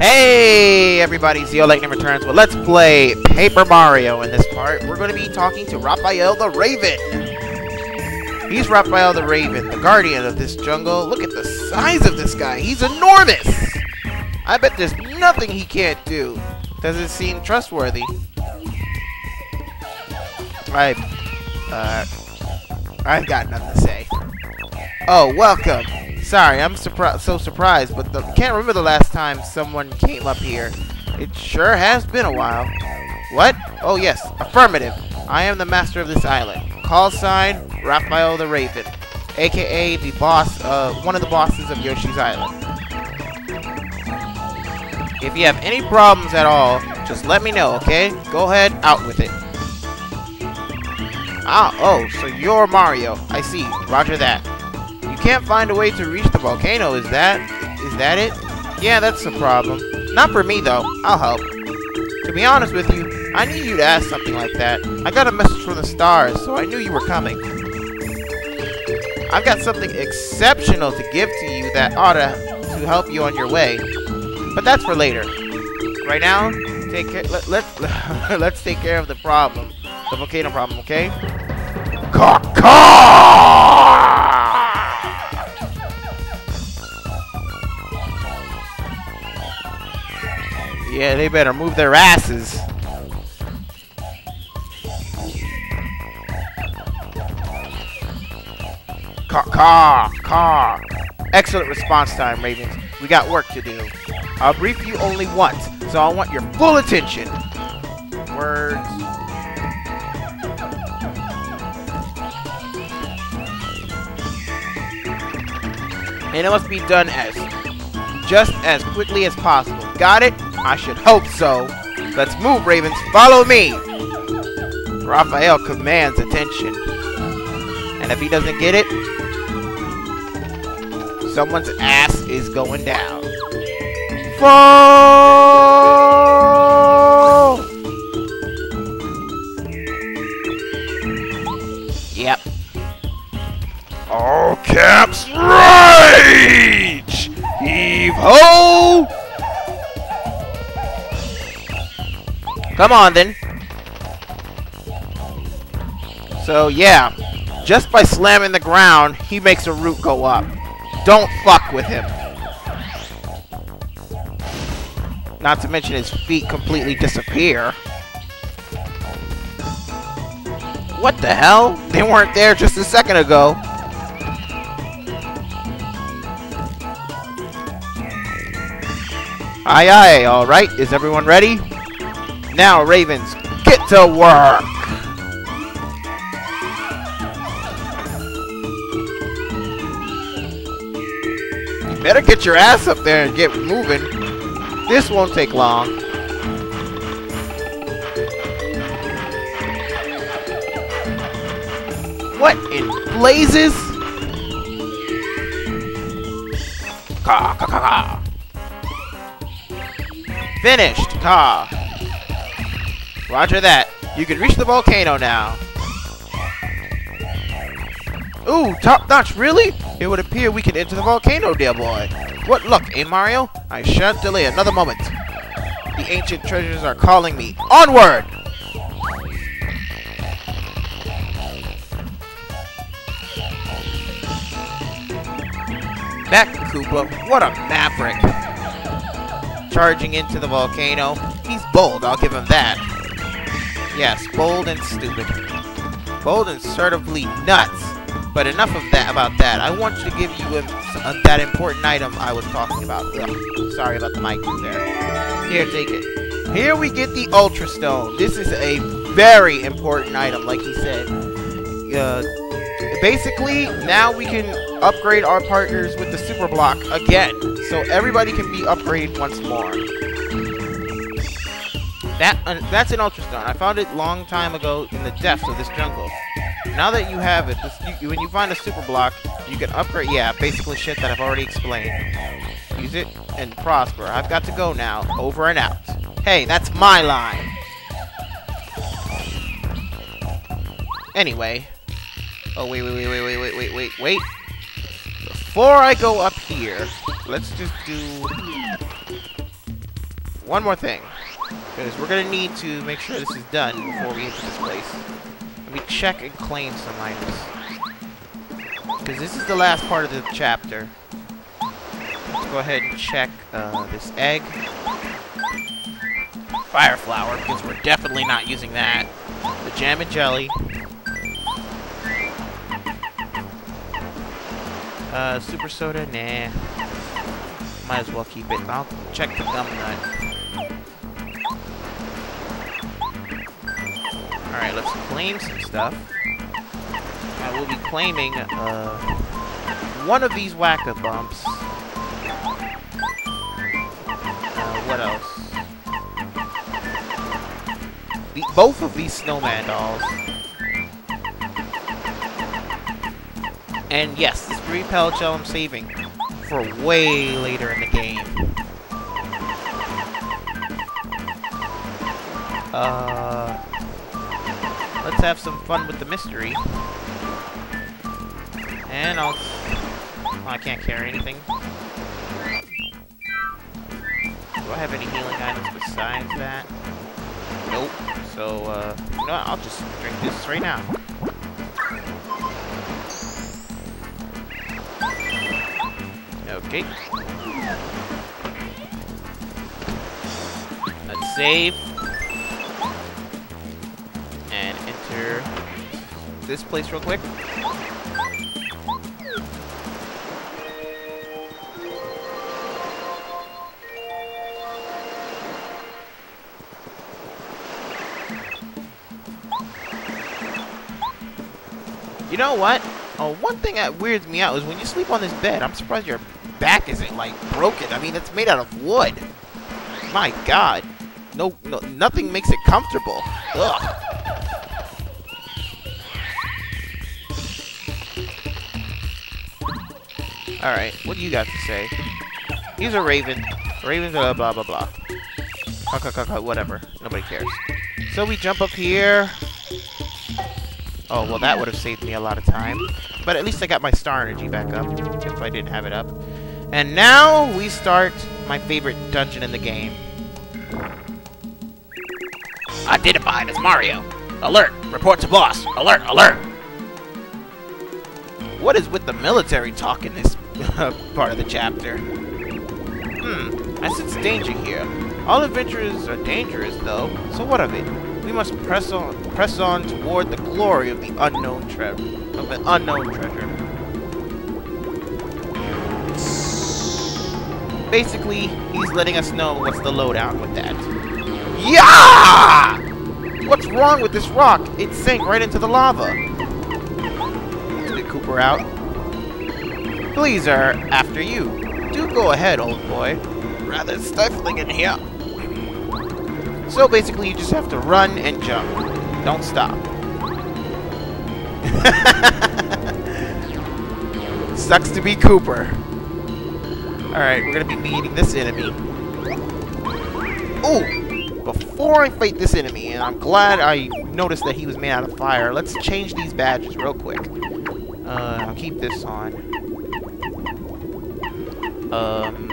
Hey everybody, Zeo Lightning returns. Well, let's play Paper Mario in this part. We're going to be talking to Raphael the Raven. He's Raphael the Raven, the guardian of this jungle. Look at the size of this guy. He's enormous. I bet there's nothing he can't do. Doesn't seem trustworthy. I, uh, I've got nothing to say. Oh, welcome. Sorry, I'm surpri so surprised, but the, can't remember the last time someone came up here. It sure has been a while. What? Oh yes, affirmative. I am the master of this island. Call sign, Raphael the Raven, aka the boss, uh, one of the bosses of Yoshi's Island. If you have any problems at all, just let me know, okay? Go ahead, out with it. Ah, oh, so you're Mario. I see. Roger that can't find a way to reach the volcano, is that... is that it? Yeah, that's the problem. Not for me, though. I'll help. To be honest with you, I knew you'd ask something like that. I got a message from the stars, so I knew you were coming. I've got something exceptional to give to you that ought to, help you on your way. But that's for later. Right now, take care, let, let, let's take care of the problem. The volcano problem, okay? Caw, Yeah, they better move their asses. Car, car, car. Excellent response time, Ravens. We got work to do. I'll brief you only once, so I want your full attention. Words. And it must be done as just as quickly as possible. Got it? I should hope so. Let's move, Ravens. Follow me. Raphael commands attention. And if he doesn't get it, someone's ass is going down. Fall! Yep. All caps rage! Heave ho! Come on, then. So, yeah. Just by slamming the ground, he makes a root go up. Don't fuck with him. Not to mention his feet completely disappear. What the hell? They weren't there just a second ago. Aye aye, alright. Is everyone ready? Now, Ravens, get to work! You better get your ass up there and get moving. This won't take long. What in blazes? Finished. Roger that. You can reach the volcano now. Ooh, top notch, really? It would appear we can enter the volcano, dear boy. What luck, eh, Mario? I shan't delay another moment. The ancient treasures are calling me. Onward! Back, Koopa. What a maverick. Charging into the volcano. He's bold, I'll give him that. Yes, bold and stupid. Bold and assertively nuts. But enough of that about that. I want to give you a, a, that important item I was talking about. Ugh, sorry about the mic there. Here, take it. Here we get the Ultra Stone. This is a very important item, like he said. Uh, basically, now we can upgrade our partners with the Super Block again. So everybody can be upgraded once more. That uh, That's an Ultra Stone. I found it long time ago in the depths of this jungle. Now that you have it, this, you, when you find a super block, you can upgrade. Yeah, basically shit that I've already explained. Use it and prosper. I've got to go now. Over and out. Hey, that's my line. Anyway. Oh, wait, wait, wait, wait, wait, wait, wait, wait, wait. Before I go up here, let's just do one more thing. Because we're going to need to make sure this is done before we enter this place. Let me check and claim some items. Because this is the last part of the chapter. Let's go ahead and check uh, this egg. Fire flower, because we're definitely not using that. The jam and jelly. Uh, super soda? Nah. Might as well keep it. I'll check the gum nut. Alright, let's claim some stuff. I will be claiming uh, one of these Whack-A-Bumps. Uh, what else? The, both of these snowman dolls. And yes, this repel gel I'm saving for way later in the game. Uh, let's have some fun with the mystery. And I'll... Oh, I can't carry anything. Do I have any healing items besides that? Nope. So, uh, you know what? I'll just drink this right now. Okay. Let's save. This place real quick. You know what? Oh, one thing that weirds me out is when you sleep on this bed, I'm surprised your back isn't, like, broken. I mean, it's made out of wood. My god. No, no nothing makes it comfortable. Ugh. Alright, what do you got to say? He's a raven. Ravens are blah blah blah. Whatever. Nobody cares. So we jump up here. Oh, well that would have saved me a lot of time. But at least I got my star energy back up, if I didn't have it up. And now we start my favorite dungeon in the game. Identified as Mario. Alert! Report to boss. Alert! Alert! What is with the military talk in this part of the chapter? Hmm, I sense danger here. All adventurers are dangerous, though, so what of it? We must press on, press on toward the glory of the unknown treasure, of an unknown treasure. Basically, he's letting us know what's the lowdown with that. Yeah! What's wrong with this rock? It sank right into the lava. Let's get Kooper out. Please, are after you. Do go ahead, old boy. Rather stifling in here. So basically, you just have to run and jump. Don't stop. Sucks to be Kooper. Alright, we're gonna be meeting this enemy. Ooh! Before I fight this enemy, and I'm glad I noticed that he was made out of fire, let's change these badges real quick. Uh, I'll keep this on. Um,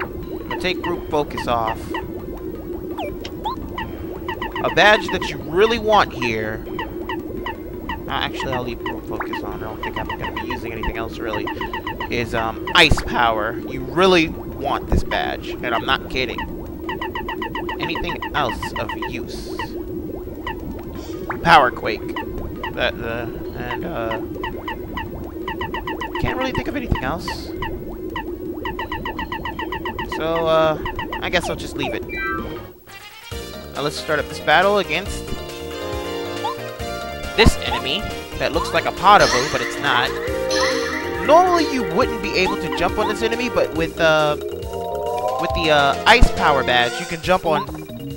I'm gonna take group focus off. A badge that you really want here. Uh, actually, I'll leave group focus on. I don't think I'm to be using anything else really. Is um, ice power. You really want this badge, and I'm not kidding. Anything else of use? Power quake. That the and uh, can't really think of anything else. So uh, I guess I'll just leave it. Now let's start up this battle against this enemy that looks like a Podoboo, but it's not. Normally you wouldn't be able to jump on this enemy, but with uh, with the uh, ice power badge, you can jump on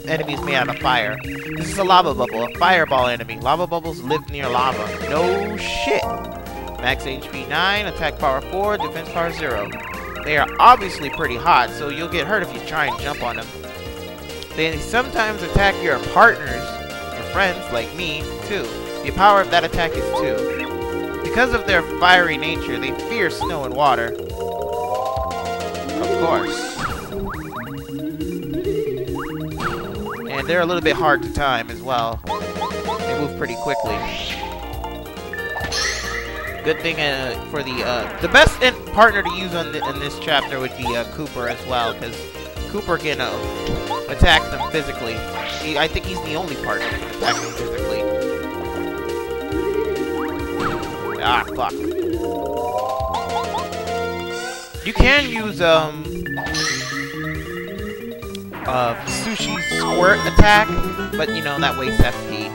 enemies made out of fire. This is a lava bubble, a fireball enemy. Lava bubbles live near lava. No shit. Max HP 9, attack power 4, defense power 0. They are obviously pretty hot, so you'll get hurt if you try and jump on them. They sometimes attack your partners, your friends like me, too. The power of that attack is 2. Because of their fiery nature, they fear snow and water. Of course. and they're a little bit hard to time as well. They move pretty quickly. Good thing uh, for the uh, the best partner to use on in this chapter would be uh, Kooper as well, because Kooper can uh, attack them physically. He, I think he's the only partner can attack them physically. Ah, fuck. You can use um uh, Sushie's squirt attack, but you know that wastes FP.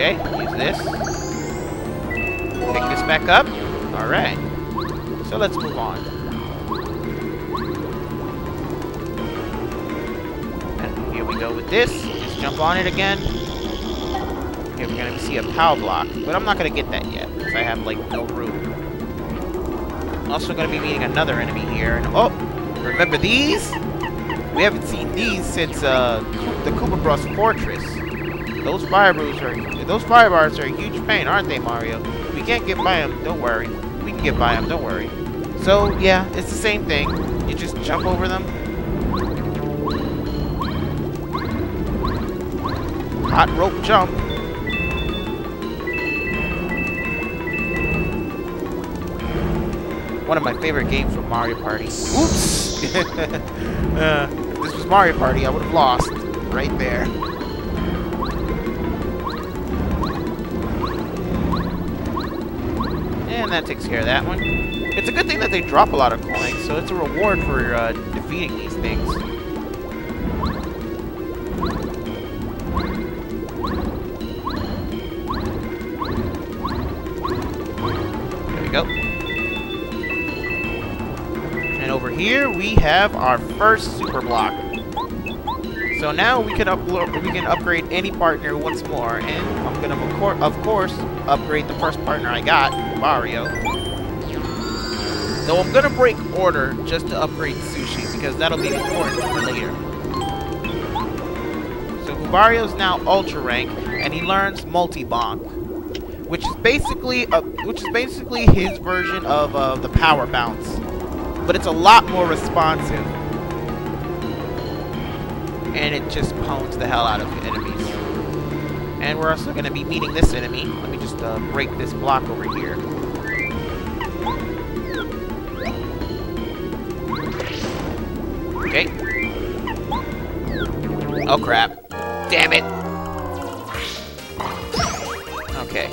Okay, use this. Pick this back up. Alright. So let's move on. And here we go with this. Just jump on it again. Okay, we're gonna see a power block, but I'm not gonna get that yet, because I have, like, no room. I'm also gonna be meeting another enemy here, and oh! Remember these? We haven't seen these since, uh, the Koopa Bros Fortress. Those fire bars are those fire bars are a huge pain, aren't they, Mario? We can't get by them. Don't worry. We can get by them. Don't worry. So yeah, it's the same thing. You just jump over them. Hot rope jump. One of my favorite games from Mario Party. Oops! uh, if this was Mario Party, I would have lost right there. And that takes care of that one. It's a good thing that they drop a lot of coins, so it's a reward for uh, defeating these things. There we go. And over here, we have our first super block. So now we can upload, we can upgrade any partner once more, and I'm gonna of, cour of course upgrade the first partner I got, Mario. Though I'm gonna break order just to upgrade Sushie because that'll be important for later. So Mario's now Ultra Rank, and he learns Multi Bonk, which is basically a, which is basically his version of uh, the Power Bounce, but it's a lot more responsive and it just pones the hell out of enemies. And we're also going to be meeting this enemy. Let me just uh, break this block over here. Okay. Oh crap. Damn it! Okay.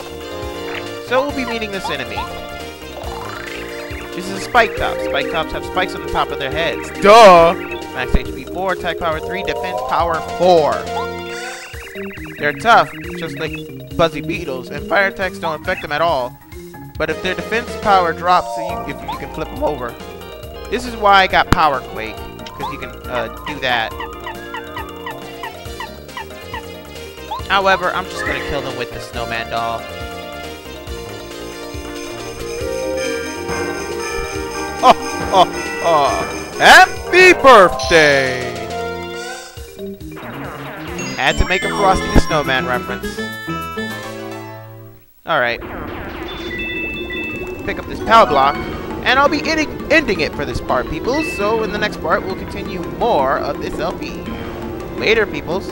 So we'll be meeting this enemy. This is a Spike Top. Spike Tops have spikes on the top of their heads. Duh! Max HP 4, attack power 3, defense power 4. They're tough, just like Buzzy Beetles, and fire attacks don't affect them at all. But if their defense power drops, so you, if you can flip them over. This is why I got Power Quake, because you can uh, do that. However, I'm just going to kill them with the Snowman Doll. Oh, oh, oh. Happy Happy birthday! Had to make a Frosty the Snowman reference. Alright. Pick up this power block, and I'll be ending, it for this part, peoples. So in the next part, we'll continue more of this LP. Later, peoples.